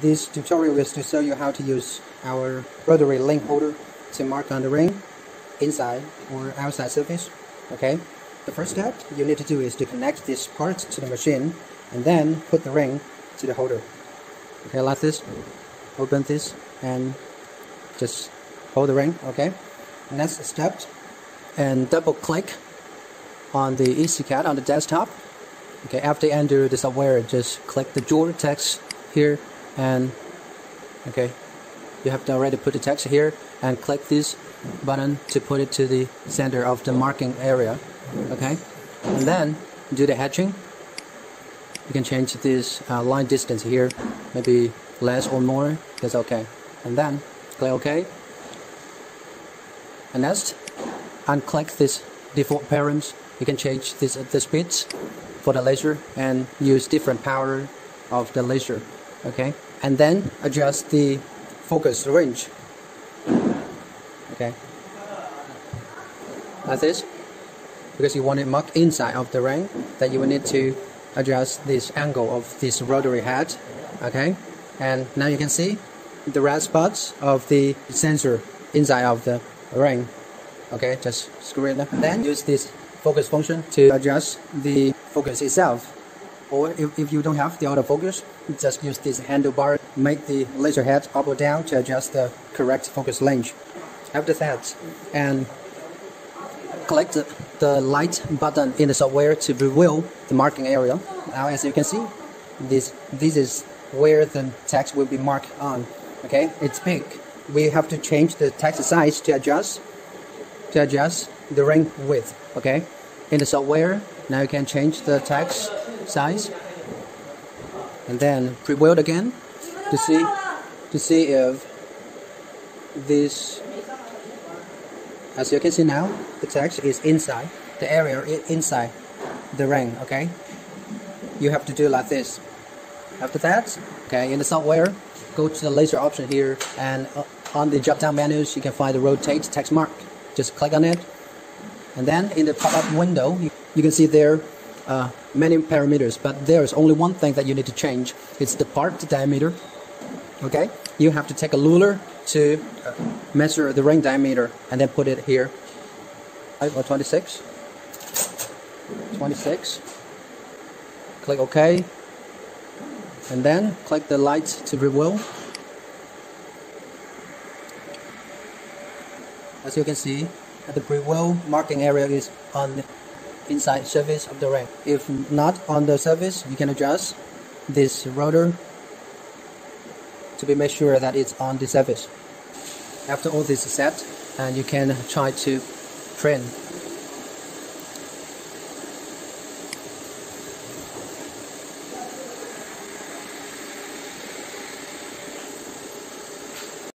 This tutorial is to show you how to use our rotary ring holder to mark on the ring, inside or outside surface. Okay. The first step you need to do is to connect this part to the machine and then put the ring to the holder. Okay, like this. Open this and just hold the ring. Okay. Next step, and double click on the EzCad on the desktop. Okay, after enter the software, just click the drawer text here and okay, you have to already put the text here and click this button to put it to the center of the marking area. Okay, and then do the hatching. You can change this uh, line distance here, maybe less or more. That's okay. And then click OK. And next, unclick this default params you can change this the speeds for the laser and use different power of the laser okay and then adjust the focus range. Okay? Like this because you want it marked inside of the ring then you will need to adjust this angle of this rotary head okay? And now you can see the red spots of the sensor inside of the ring okay? Just screw it up. Then use this focus function to adjust the focus itself. Or if, if you don't have the autofocus, just use this handlebar, make the laser head up or down to adjust the correct focus range. After that, and click the, the light button in the software to reveal the marking area. Now as you can see, this, this is where the text will be marked on. Okay, it's big. We have to change the text size to adjust to adjust the ring width okay in the software now you can change the text size and then pre-weld again to see to see if this as you can see now the text is inside the area inside the ring okay? You have to do like this. After that okay in the software go to the laser option here and uh, on the drop down menus you can find the rotate text mark. Just click on it. And then in the pop-up window you, you, can see there uh, many parameters but there's only one thing that you need to change. It's the part diameter okay? You have to take a ruler to uh, measure the ring diameter and then put it here. Or 26 26 click OK. And then click the light to reveal As you can see, the pre-weld marking area is on the inside surface of the ring. If not on the surface, you can adjust this rotor to be made sure that it's on the surface. After all this is set, and you can try to print